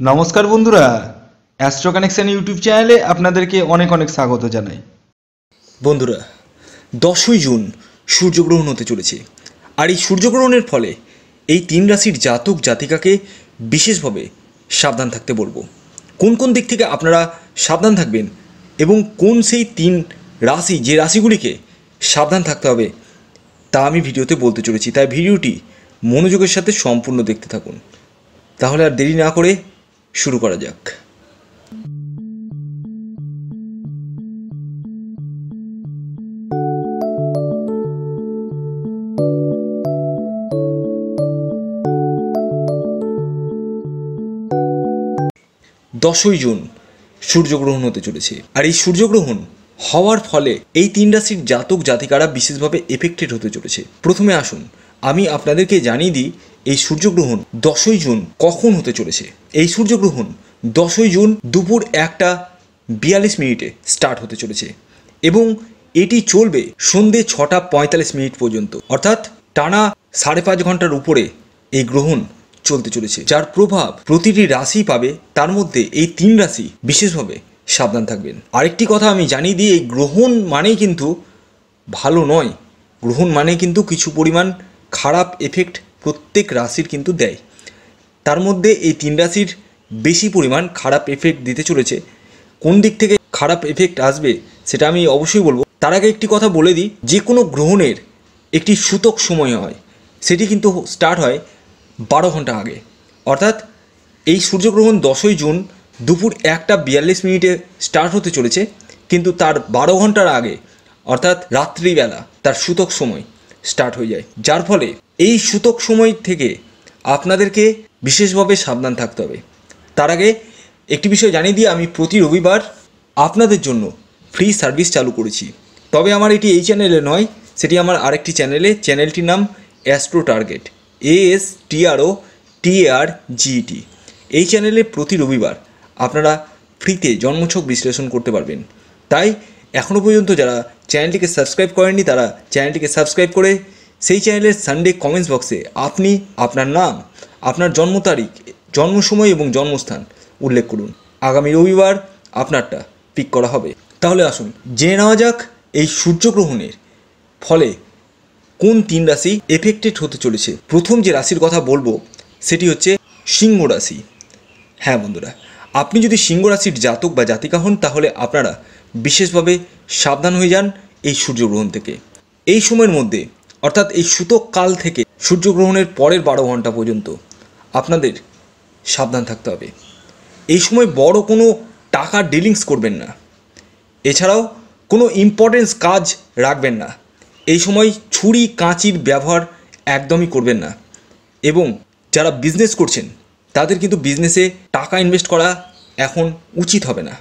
নমস্কার বন্ধুরা astro connection YouTube চ্যানেলে আপনাদেরকে অনেক অনেক স্বাগত জানাই। বন্ধুরা, দশই জুন সূর্যগ্রহণ হতে চলেছে। আর এই সূর্যগ্রহণের ফলে এই তিন রাশির জাতক জাতিকাকে বিশেষভাবে সাবধান থাকতে বলব। কোন কোন দিক থেকে আপনারা সাবধান থাকবেন এবং কোন সেই তিন রাশি, যে রাশিগুলিকে সাবধান থাকতে হবে, তা আমি ভিডিওতে বলতে চলেছি। তাই ভিডিওটি মনোযোগের সাথে সম্পূর্ণ দেখতে থাকুন। তাহলে আর দেরি না করে শুরু করা যাক। দশই জুন সূর্যগ্রহণ হতে চলেছে। আর এই সূর্যগ্রহণ হওয়ার ফলে এই তিন রাশির জাতক জাতিকারা বিশেষভাবে এফেক্টেড হতে চলেছে। প্রথমে আসুন, আমি আপনাদেরকে জানিয়ে দিই এই সূর্যগ্রহণ দশই জুন কখন হতে চলেছে? এই সূর্যগ্রহণ দশই জুন দুপুর একটা বিয়াল্লিশ মিনিটে স্টার্ট হতে চলেছে এবং এটি চলবে সন্ধে ছটা পঁয়তাল্লিশ মিনিট পর্যন্ত। অর্থাৎ টানা সাড়ে পাঁচ ঘণ্টার উপরে এই গ্রহণ চলতে চলেছে, যার প্রভাব প্রতিটি রাশি পাবে। তার মধ্যে এই তিন রাশি বিশেষভাবে সাবধান থাকবেন। আরেকটি কথা আমি জানিয়ে দিই, এই গ্রহণ মানেই কিন্তু ভালো নয়। গ্রহণ মানে কিন্তু কিছু পরিমাণ খারাপ এফেক্ট প্রত্যেক রাশির কিন্তু দেয়। তার মধ্যে এই তিন রাশির বেশি পরিমাণ খারাপ এফেক্ট দিতে চলেছে। কোন দিক থেকে খারাপ এফেক্ট আসবে সেটা আমি অবশ্যই বলব। তার আগে একটি কথা বলে দিই, যে কোনো গ্রহণের একটি সূতক সময় হয়, সেটি কিন্তু স্টার্ট হয় বারো ঘণ্টা আগে। অর্থাৎ এই সূর্যগ্রহণ দশই জুন দুপুর একটা বিয়াল্লিশ মিনিটে স্টার্ট হতে চলেছে, কিন্তু তার বারো ঘণ্টার আগে, অর্থাৎ রাত্রিবেলা, তার সূতক সময় স্টার্ট হয়ে যায়। যার ফলে এই সূতক সময় থেকে আপনাদেরকে বিশেষভাবে সাবধান থাকতে হবে। তার আগে একটি বিষয় জানিয়ে দিয়ে আমি প্রতি রবিবার আপনাদের জন্য ফ্রি সার্ভিস চালু করেছি। তবে আমার এটি এই চ্যানেলে নয়, সেটি আমার আরেকটি চ্যানেলে চ্যানেলটির নাম astro target A S TRO TAR GET এই চ্যানেলে প্রতি রবিবার আপনারা ফ্রিতে জন্মছক বিশ্লেষণ করতে পারবেন। তাই এখনও পর্যন্ত যারা চ্যানেলটিকে সাবস্ক্রাইব করেননি, তারা চ্যানেলটিকে সাবস্ক্রাইব করে সেই চ্যানেলের সানডে কমেন্টস বক্সে আপনি আপনার নাম, আপনার জন্ম তারিখ জন্ম সময় এবং জন্মস্থান উল্লেখ করুন। আগামী রবিবার আপনারটা পিক করা হবে। তাহলে আসুন, জেনে নেওয়া যাক এই সূর্যগ্রহণের ফলে কোন তিন রাশি এফেক্টেড হতে চলেছে। প্রথম যে রাশির কথা বলব, সেটি হচ্ছে সিংহ রাশি। হ্যাঁ বন্ধুরা, আপনি যদি সিংহ রাশির জাতক বা জাতিকা হন, তাহলে আপনারা বিশেষভাবে সাবধান হয়ে যান এই সূর্যগ্রহণ থেকে। এই সময়ের মধ্যে অর্থাৎ এই সূতক কাল থেকে সূর্যগ্রহণের পরের বারো ঘণ্টা পর্যন্ত আপনাদের সাবধান থাকতে হবে। এই সময় বড় কোনো টাকা ডিলিংস করবেন না। এছাড়াও কোনো ইম্পর্টেন্স কাজ রাখবেন না। এই সময় ছুরি, কাঁচির ব্যবহার একদমই করবেন না। এবং যারা বিজনেস করছেন, তাদের কিন্তু বিজনেসে টাকা ইনভেস্ট করা এখন উচিত হবে না।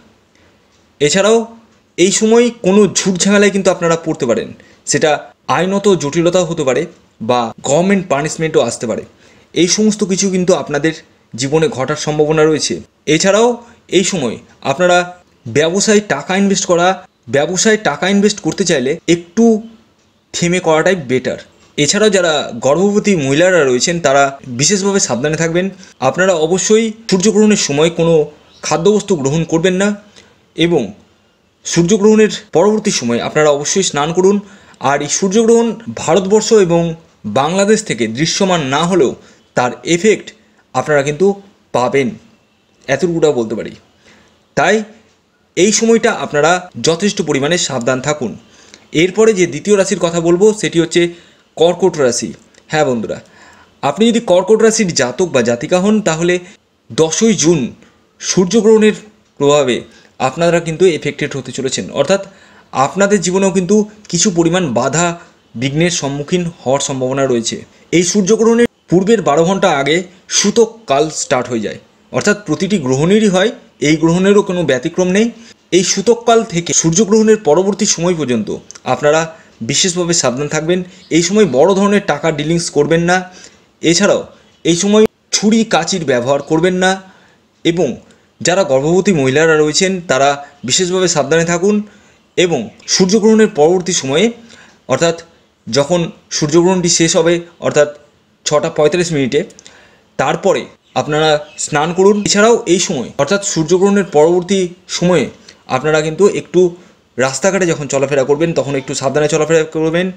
এছাড়াও এই সময় কোনো ঝুট ঝামেলায় কিন্তু আপনারা পড়তে পারেন। সেটা আইনত জটিলতাও হতে পারে বা গভর্নমেন্ট পানিশমেন্টও আসতে পারে। এই সমস্ত কিছু কিন্তু আপনাদের জীবনে ঘটার সম্ভাবনা রয়েছে। এছাড়াও এই সময় আপনারা ব্যবসায় টাকা ইনভেস্ট করা, ব্যবসায় টাকা ইনভেস্ট করতে চাইলে একটু থেমে করাটাই বেটার এছাড়াও যারা গর্ভবতী মহিলারা রয়েছেন, তারা বিশেষভাবে সাবধানে থাকবেন। আপনারা অবশ্যই সূর্যগ্রহণের সময় কোনো খাদ্যবস্তু গ্রহণ করবেন না এবং সূর্যগ্রহণের পরবর্তী সময় আপনারা অবশ্যই স্নান করুন। আর এই সূর্যগ্রহণ ভারতবর্ষ এবং বাংলাদেশ থেকে দৃশ্যমান না হলেও তার এফেক্ট আপনারা কিন্তু পাবেন। এতটুকুটা বলতে পারি। তাই এই সময়টা আপনারা যথেষ্ট পরিমাণে সাবধান থাকুন। এরপরে যে দ্বিতীয় রাশির কথা বলব, সেটি হচ্ছে কর্কট রাশি। হ্যাঁ বন্ধুরা, আপনি যদি কর্কট রাশির জাতক বা জাতিকা হন, তাহলে দশই জুন সূর্যগ্রহণের প্রভাবে আপনারা কিন্তু এফেক্টেড হতে চলেছেন। অর্থাৎ আপনাদের জীবনেও কিন্তু কিছু পরিমাণ বাধা বিঘ্নের সম্মুখীন হওয়ার সম্ভাবনা রয়েছে। এই সূর্যগ্রহণের পূর্বের বারো ঘণ্টা আগে সূতক কাল স্টার্ট হয়ে যায়। অর্থাৎ প্রতিটি গ্রহণেরই হয়, এই গ্রহণেরও কোনো ব্যতিক্রম নেই। এই সূতককাল থেকে সূর্যগ্রহণের পরবর্তী সময় পর্যন্ত আপনারা বিশেষভাবে সাবধান থাকবেন। এই সময় বড় ধরনের টাকা ডিলিংস করবেন না। এছাড়াও এই সময় ছুরি, কাচির ব্যবহার করবেন না। এবং যারা গর্ভবতী মহিলারা রয়েছেন, তারা বিশেষভাবে সাবধানে থাকুন। এবং সূর্যগ্রহণের পরবর্তী সময়ে, অর্থাৎ যখন সূর্যগ্রহণটি শেষ হবে, অর্থাৎ ছটা পঁয়তাল্লিশ মিনিটে, তারপরে আপনারা স্নান করুন। এছাড়াও এই সময়, অর্থাৎ সূর্যগ্রহণের পরবর্তী সময়ে, আপনারা কিন্তু একটু রাস্তাঘাটে যখন চলাফেরা করবেন, তখন একটু সাবধানে চলাফেরা করবেন।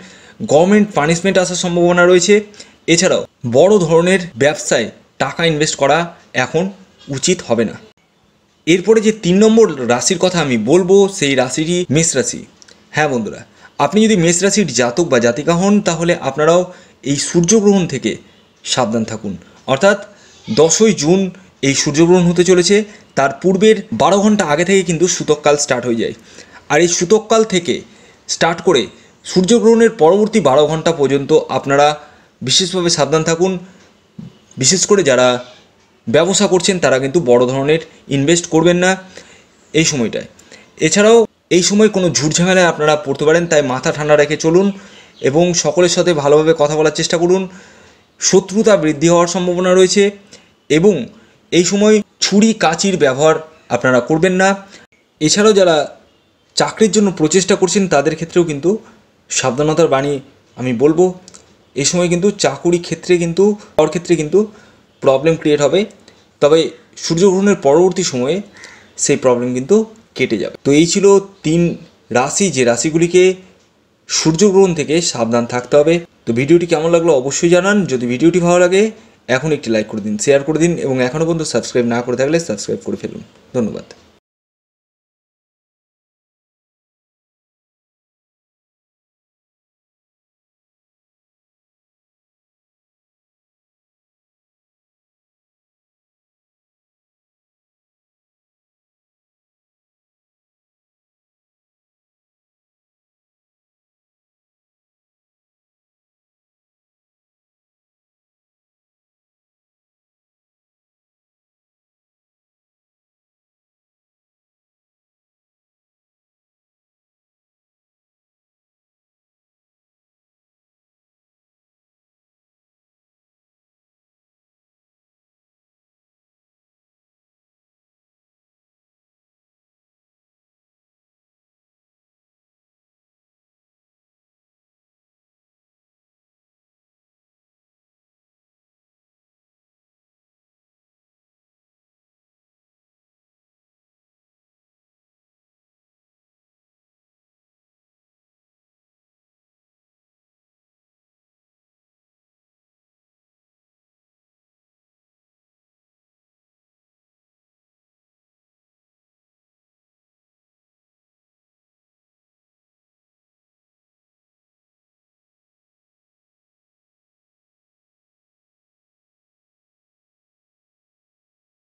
গভর্নমেন্ট পানিশমেন্ট আসার সম্ভাবনা রয়েছে। এছাড়াও বড় ধরনের ব্যবসায় টাকা ইনভেস্ট করা এখন উচিত হবে না। এরপরে যে তিন নম্বর রাশির কথা আমি বলব, সেই রাশিটি মেষ রাশি। হ্যাঁ বন্ধুরা, আপনি যদি মেষ রাশির জাতক বা জাতিকা হন, তাহলে আপনারাও এই সূর্যগ্রহণ থেকে সাবধান থাকুন। অর্থাৎ দশই জুন এই সূর্যগ্রহণ হতে চলেছে, তার পূর্বের বারো ঘণ্টা আগে থেকে কিন্তু সূতককাল স্টার্ট হয়ে যায়। আর এই সূতককাল থেকে স্টার্ট করে সূর্যগ্রহণের পরবর্তী বারো ঘণ্টা পর্যন্ত আপনারা বিশেষভাবে সাবধান থাকুন। বিশেষ করে যারা ব্যবসা করছেন, তারা কিন্তু বড় ধরনের ইনভেস্ট করবেন না এই সময়টায়। এছাড়াও এই সময় কোনো ঝুটঝামেলায় আপনারা পড়তে পারেন, তাই মাথা ঠান্ডা রেখে চলুন এবং সকলের সাথে ভালোভাবে কথা বলার চেষ্টা করুন। শত্রুতা বৃদ্ধি হওয়ার সম্ভাবনা রয়েছে এবং এই সময় ছুরি, কাঁচির ব্যবহার আপনারা করবেন না। এছাড়াও যারা চাকরির জন্য প্রচেষ্টা করছেন, তাদের ক্ষেত্রেও কিন্তু সাবধানতার বাণী আমি বলব। এই সময় কিন্তু চাকুরি ক্ষেত্রে কিন্তু হওয়ার ক্ষেত্রে কিন্তু প্রবলেম ক্রিয়েট হবে। তবে সূর্যগ্রহণের পরবর্তী সময়ে সেই প্রবলেম কিন্তু কেটে যাবে। তো এই ছিল তিন রাশি, যে রাশিগুলিকে সূর্যগ্রহণ থেকে সাবধান থাকতে হবে। তো ভিডিওটি কেমন লাগল অবশ্যই জানান। যদি ভিডিওটি ভালো লাগে, এখন একটি লাইক করে দিন শেয়ার করে দিন এবং এখনও পর্যন্ত সাবস্ক্রাইব না করে থাকলে সাবস্ক্রাইব করে ফেলুন। ধন্যবাদ।